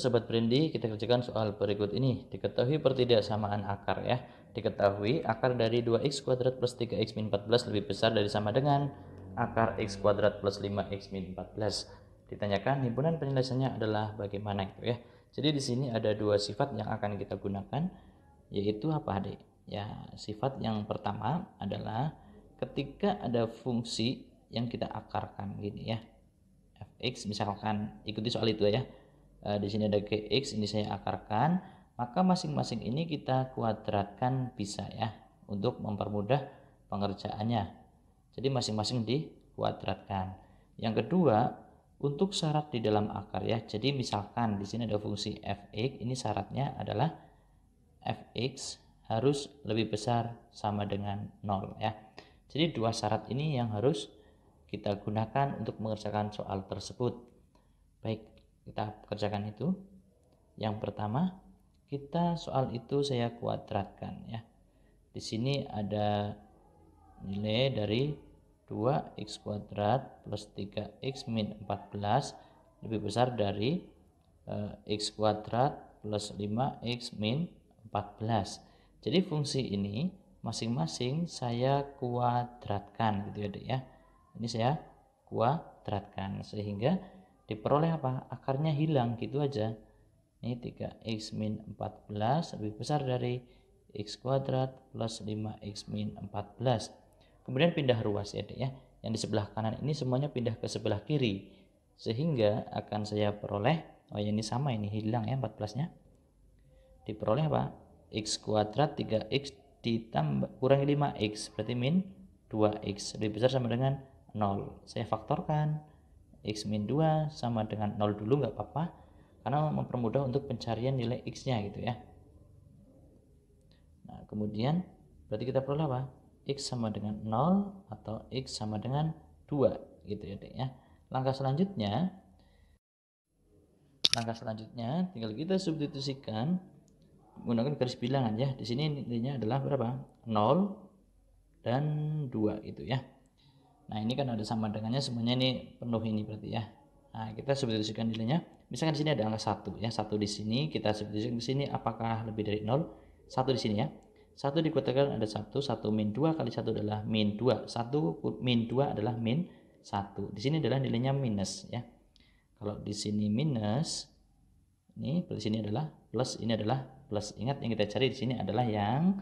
Sobat Brindi, kita kerjakan soal berikut ini. Diketahui pertidaksamaan akar ya. Diketahui akar dari 2x kuadrat plus 3x min 14 lebih besar dari sama dengan akar x kuadrat plus 5x min 14. Ditanyakan himpunan penjelasannya adalah bagaimana itu ya. Jadi di sini ada dua sifat yang akan kita gunakan, yaitu apa adik? Ya, sifat yang pertama adalah ketika ada fungsi yang kita akarkan gini ya. fx misalkan ikuti soal itu ya uh, di sini ada gx ini saya akarkan. Maka masing-masing ini kita kuadratkan bisa ya untuk mempermudah pengerjaannya. Jadi masing-masing dikuadratkan. Yang kedua untuk syarat di dalam akar ya. Jadi misalkan di sini ada fungsi fx ini syaratnya adalah fx harus lebih besar sama dengan 0 ya. Jadi dua syarat ini yang harus kita gunakan untuk mengerjakan soal tersebut. Baik kita kerjakan itu. Yang pertama kita soal itu saya kuadratkan ya. Di sini ada nilai dari 2x kuadrat plus 3x min 14 lebih besar dari uh, x kuadrat plus 5x min 14 jadi fungsi ini masing-masing saya kuadratkan gitu ya ya. Ini saya kuadratkan sehingga diperoleh apa? Akarnya hilang gitu aja. Ini 3x min 14 lebih besar dari x kuadrat plus 5x min 14 kemudian pindah ruas ya ya. Yang di sebelah kanan ini semuanya pindah ke sebelah kiri. Sehingga akan saya peroleh oh ya ini sama ini hilang ya 14 nya diperoleh apa? X kuadrat 3x ditambah kurangi 5x berarti min 2x lebih besar sama dengan 0 saya faktorkan x min 2 sama dengan 0 dulu nggak apa-apa karena mempermudah untuk pencarian nilai x nya gitu ya. Nah kemudian berarti kita perlu apa? X sama dengan 0 atau x sama dengan 2 gitu ya ya. Langkah selanjutnya langkah selanjutnya tinggal kita substitusikan menggunakan garis bilangan ya. Di sini nilainya adalah berapa? 0 dan 2 gitu ya Nah ini kan ada sama dengannya semuanya ini penuh ini berarti ya. Nah kita substitusikan nilainya. Misalkan di sini ada angka satu ya satu di sini kita substitusikan di sini apakah lebih dari nol satu di sini ya. Satu dikuatkan ada satu satu min dua kali satu adalah min dua satu min dua adalah min satu. Di sini adalah nilainya minus ya. Kalau di sini minus ini di sini adalah plus ini adalah plus. Ingat yang kita cari di sini adalah yang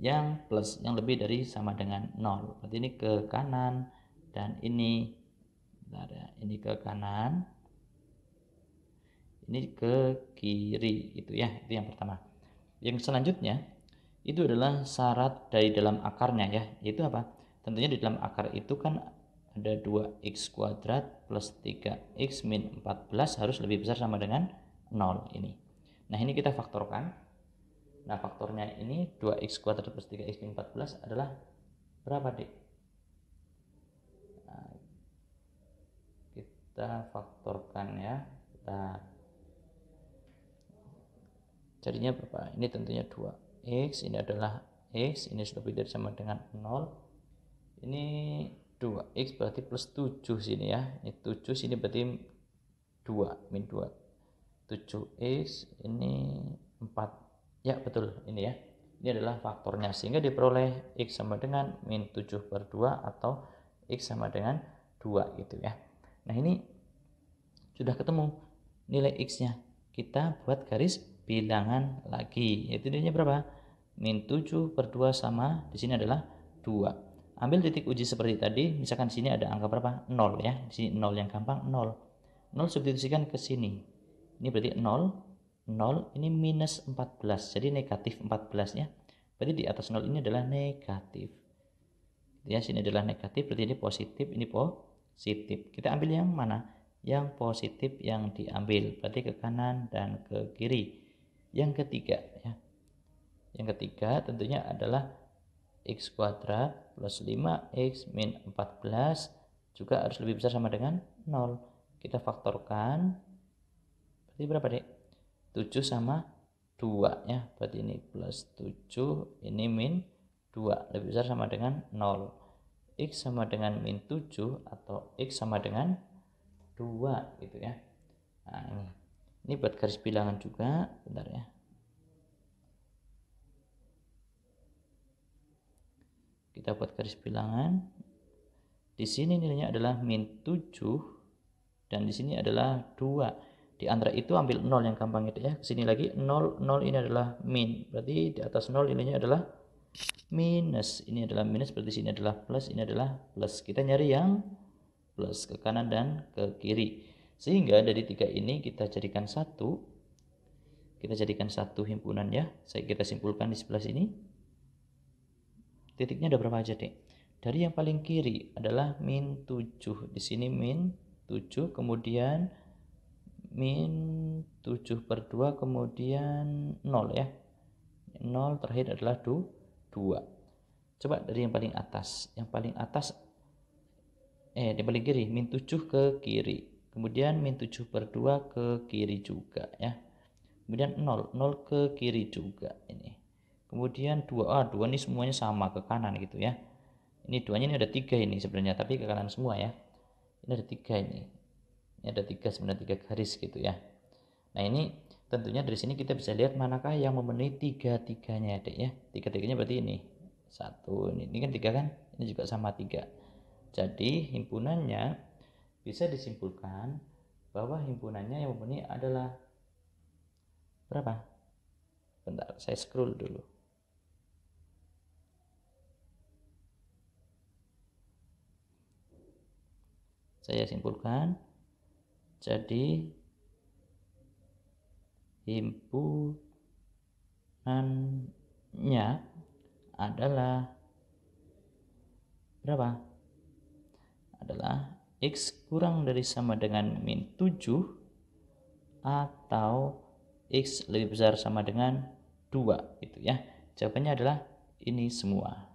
yang plus yang lebih dari sama dengan 0 berarti ini ke kanan dan ini ya, ini ke kanan ini ke kiri itu ya itu yang pertama. Yang selanjutnya itu adalah syarat dari dalam akarnya ya itu apa? Tentunya di dalam akar itu kan ada 2x kuadrat plus 3x min 14 harus lebih besar sama dengan 0 ini. Nah ini kita faktorkan Nah faktornya ini 2x kuadrat plus 3x min 14 adalah berapa dek? Nah, kita faktorkan ya. Kita jadinya berapa? Ini tentunya 2x, ini adalah x, ini sudah lebih dari sama dengan 0. Ini 2x berarti plus 7 sini ya. Ini 7 sini berarti 2 min 2. 7x ini 4 Ya betul ini ya. Ini adalah faktornya sehingga diperoleh X sama dengan min 7 per 2 atau X sama dengan 2 gitu ya. Nah ini sudah ketemu nilai X-nya. Kita buat garis bilangan lagi. Yaitu nilainya berapa? Min 7 per 2 sama di sini adalah 2. Ambil titik uji seperti tadi, misalkan di sini ada angka berapa? 0 ya. Di sini 0 yang gampang 0. 0 substitusikan ke sini. Ini berarti 0 0 ini minus 14 jadi negatif 14 ya berarti di atas 0 ini adalah negatif. Ya sini adalah negatif berarti ini positif ini positif. Kita ambil yang mana? Yang positif yang diambil berarti ke kanan dan ke kiri. Yang ketiga ya. Yang ketiga tentunya adalah x kuadrat plus 5x min 14 juga harus lebih besar sama dengan 0 kita faktorkan berarti berapa dek 7 sama 2 ya. Berarti ini plus 7 ini min 2 lebih besar sama dengan 0 X sama dengan min 7 atau X sama dengan 2 gitu ya. Nah ini. Ini buat garis bilangan juga. Bentar ya. Kita buat garis bilangan. Di sini nilainya adalah min 7 dan di sini adalah 2 di antara itu ambil 0 yang gampang itu ya. Sini lagi 0 0 ini adalah min. Berarti di atas 0 nilainya adalah minus. Ini adalah minus berarti sini adalah plus ini adalah plus. Kita nyari yang plus ke kanan dan ke kiri. Sehingga dari tiga ini kita jadikan satu. Kita jadikan satu himpunan ya. Saya kita simpulkan di sebelah sini. Titiknya ada berapa aja dek? Dari yang paling kiri adalah min 7 di sini min 7 kemudian min 7 per 2 kemudian 0 ya. 0 terakhir adalah 2 coba dari yang paling atas. Yang paling atas eh di paling kiri min 7 ke kiri. Kemudian min 7 per 2 ke kiri juga ya. Kemudian 0 0 ke kiri juga ini. Kemudian 2 ah 2 ini semuanya sama ke kanan gitu ya. Ini duanya ini ada tiga ini sebenarnya tapi ke kanan semua ya. Ini ada tiga ini ini ada tiga sebenarnya tiga garis gitu ya. Nah ini tentunya dari sini kita bisa lihat manakah yang memenuhi tiga tiganya dek ya. Tiga tiganya berarti ini. Satu ini, ini kan tiga kan? Ini juga sama tiga. Jadi himpunannya bisa disimpulkan bahwa himpunannya yang memenuhi adalah berapa? Bentar saya scroll dulu. Saya simpulkan jadi himpunannya adalah berapa? Adalah X kurang dari sama dengan min 7 atau X lebih besar sama dengan 2 itu ya. Jawabannya adalah ini semua.